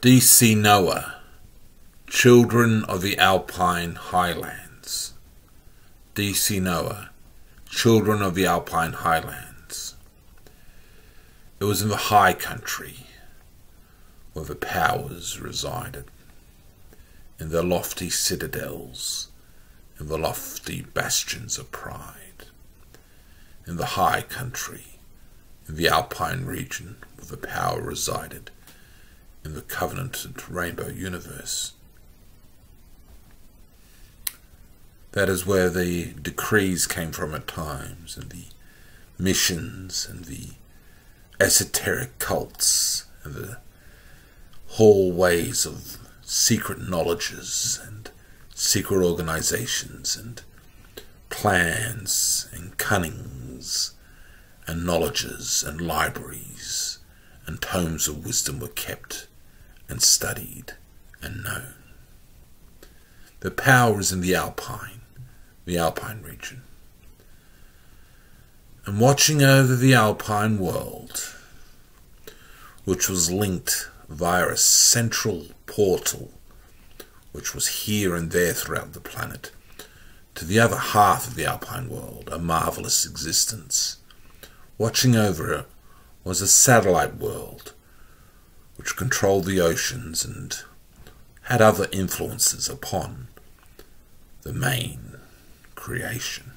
DC Noah, Children of the Alpine Highlands. DC Noah, Children of the Alpine Highlands. It was in the high country where the powers resided, in the lofty citadels, in the lofty bastions of pride, in the high country, in the Alpine region where the power resided in the covenanted rainbow universe. That is where the decrees came from at times, and the missions, and the esoteric cults, and the hallways of secret knowledges, and secret organizations, and plans, and cunnings, and knowledges, and libraries, and tomes of wisdom were kept and studied and known. The power is in the Alpine, the Alpine region. And watching over the Alpine world, which was linked via a central portal, which was here and there throughout the planet, to the other half of the Alpine world, a marvelous existence. Watching over it was a satellite world which controlled the oceans and had other influences upon the main creation.